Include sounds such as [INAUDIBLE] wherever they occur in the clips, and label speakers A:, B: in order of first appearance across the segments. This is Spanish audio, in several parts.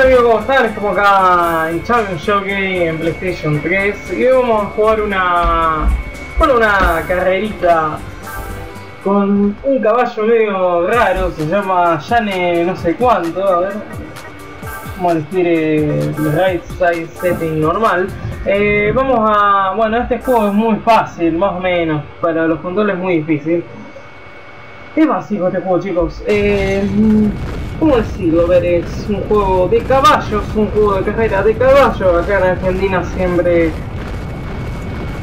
A: Hola amigos, ¿cómo están? Estamos acá en Challenge Jockey en PlayStation 3 y vamos a jugar una... Bueno, una carrerita con un caballo medio raro, se llama Jane no sé cuánto, a ver... Vamos a elegir el right size setting normal. Eh, vamos a... Bueno, este juego es muy fácil, más o menos, para los controles es muy difícil. Es básico este juego chicos. Eh, ¿Cómo decirlo? Ver, es un juego de caballos, un juego de carrera de caballos. Acá en Argentina siempre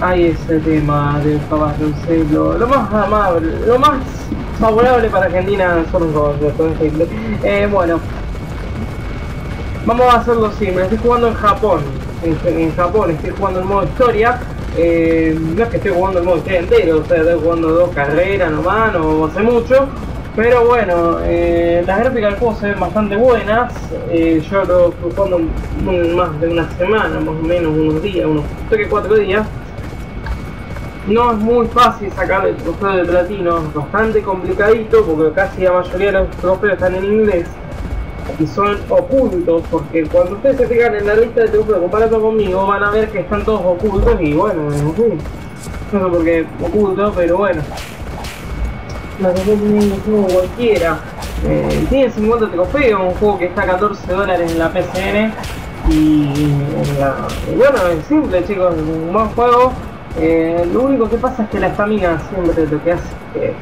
A: hay ese tema del caballo. Lo, lo más amable, lo más favorable para Argentina son los caballos, eh, bueno, vamos a hacerlo simple. Estoy jugando en Japón. En, Japón estoy jugando en modo historia. Eh, no es que esté jugando el modo entero, o sea, estoy jugando dos carreras nomás, no hace mucho. Pero bueno, eh, las gráficas del juego se ven bastante buenas. Eh, yo lo estoy jugando más de una semana, más o menos unos días, unos 3 4 días. No es muy fácil sacar el trofeo de platino, es bastante complicadito porque casi la mayoría de los trofeos están en inglés y son ocultos porque cuando ustedes se fijan en la lista de trofeos comparado conmigo van a ver que están todos ocultos y bueno, en fin, no sé por qué oculto, pero bueno la que un juego cualquiera. Eh, tiene 50 trofeos, un juego que está a 14 dólares en la PCN. Y, bueno, es simple chicos, es un buen juego. Eh, lo único que pasa es que la estamina siempre lo que hace que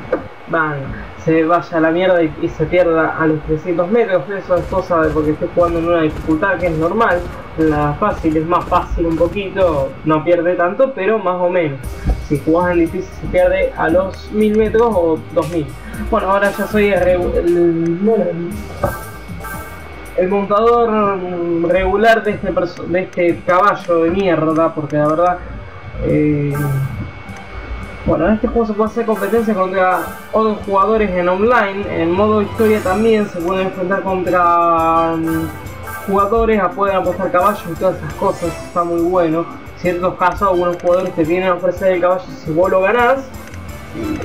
A: van, se vaya a la mierda y, se pierda a los 300 metros. Eso es cosa de porque estoy jugando en una dificultad que es normal. La fácil es más fácil un poquito, no pierde tanto, pero más o menos si jugás en difícil se pierde a los 1000 metros o 2000. Bueno, ahora ya soy el, montador regular de este, de este caballo de mierda, porque la verdad... Eh, bueno, en este juego se puede hacer competencia contra otros jugadores en online, en modo historia también se puede enfrentar contra mm, jugadores, pueden apostar caballos y todas esas cosas, está muy bueno ciertos casos algunos jugadores te vienen a ofrecer el caballo si vos lo ganás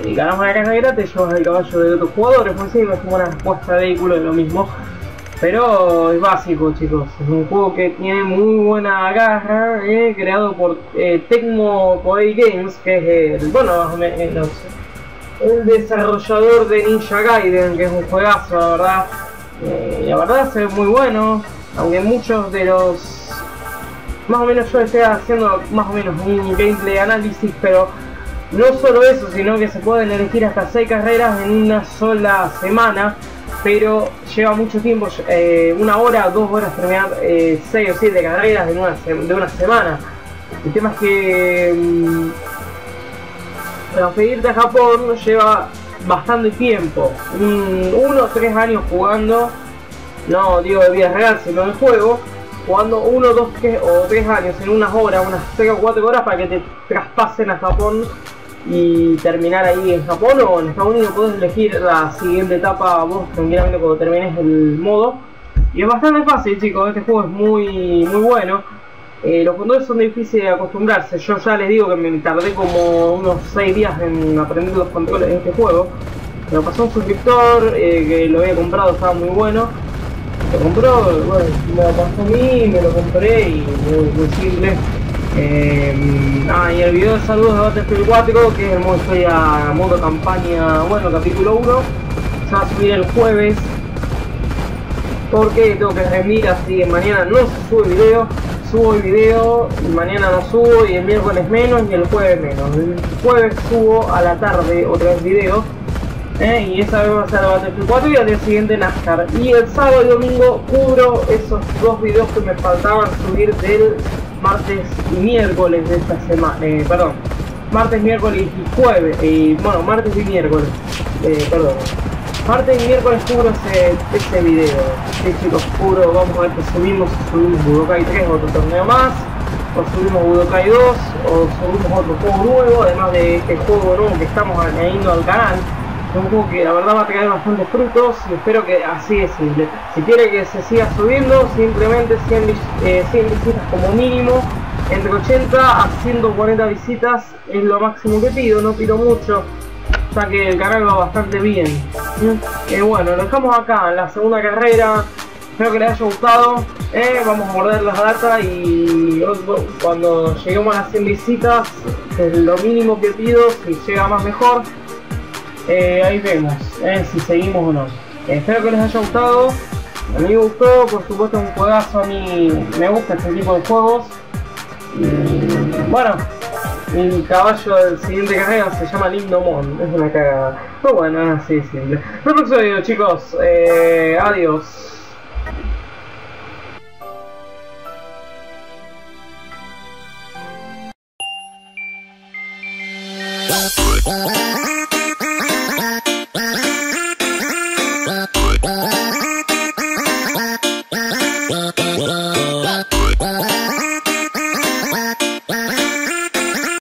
A: y ganás una carrera te llevas el caballo de otros jugadores pues sí, es como una respuesta de vehículo de lo mismo. Pero es básico chicos es un juego que tiene muy buena garra eh, creado por eh, Tecmo Koei Games que es el bueno el desarrollador de Ninja Gaiden que es un juegazo la verdad. Eh, la verdad se ve muy bueno aunque muchos de los más o menos yo estoy haciendo más o menos un gameplay análisis, pero no solo eso, sino que se pueden elegir hasta 6 carreras en una sola semana, pero lleva mucho tiempo, eh, una hora, dos horas terminar 6 eh, o 7 carreras de una, de una semana. El tema es que mmm, transferirte a Japón lleva bastante tiempo, uno o tres años jugando, no digo de vida real, sino de juego, jugando uno, dos o tres años en unas horas, unas 3 o 4 horas para que te traspasen a Japón y terminar ahí en Japón o en Estados Unidos. Puedes elegir la siguiente etapa vos tranquilamente cuando termines el modo. Y es bastante fácil chicos, este juego es muy muy bueno. Eh, los controles son difíciles de acostumbrarse. Yo ya les digo que me tardé como unos 6 días en aprender los controles de este juego. Me lo pasó un suscriptor eh, que lo había comprado, estaba muy bueno lo compró, bueno, me lo pasó a mí, me lo compré y muy, muy simple. Eh, ah, y el video de saludos de Battlefield 4, que es el modo historia, modo campaña, bueno, capítulo 1, se va a subir el jueves, porque tengo que rendir, así que mañana no se sube el video, subo el video, mañana no subo, y el miércoles menos, y el jueves menos. El jueves subo a la tarde otra vez video, ¿eh? y esa vez va a ser Battlefield 4 y al día siguiente NASCAR. Y el sábado y domingo cubro esos dos videos que me faltaban subir del martes y miércoles de esta semana, eh, perdón, martes, miércoles y jueves, bueno, martes y miércoles, eh, perdón. Martes y miércoles cubro ese, ese video. Sí chicos, cubro, vamos a ver que subimos, subimos Budokai 3, otro torneo más, o subimos Budokai 2, o subimos otro juego nuevo, además de este juego nuevo que estamos añadiendo al canal un juego que la verdad va a traer bastantes frutos y espero que así es simple. Si quiere que se siga subiendo, simplemente 100, eh, visitas como mínimo, entre 80 a 140 visitas es lo máximo que pido, no pido mucho, ya que el canal va bastante bien. Y eh, bueno, lo dejamos acá en la segunda carrera. Espero que les haya gustado. Eh, vamos a morder las data y cuando lleguemos a las 100 visitas, es lo mínimo que pido, si llega más mejor. Eh, ahí vemos eh, si seguimos o no. espero que les haya gustado. A mí me gustó, por supuesto un juegazo, a mí me gusta este tipo de juegos. Y, bueno, mi caballo del siguiente carrera se llama Lindomon, es una cagada. Pero bueno, así simple. el próximo video chicos, eh, adiós. [LAUGHS]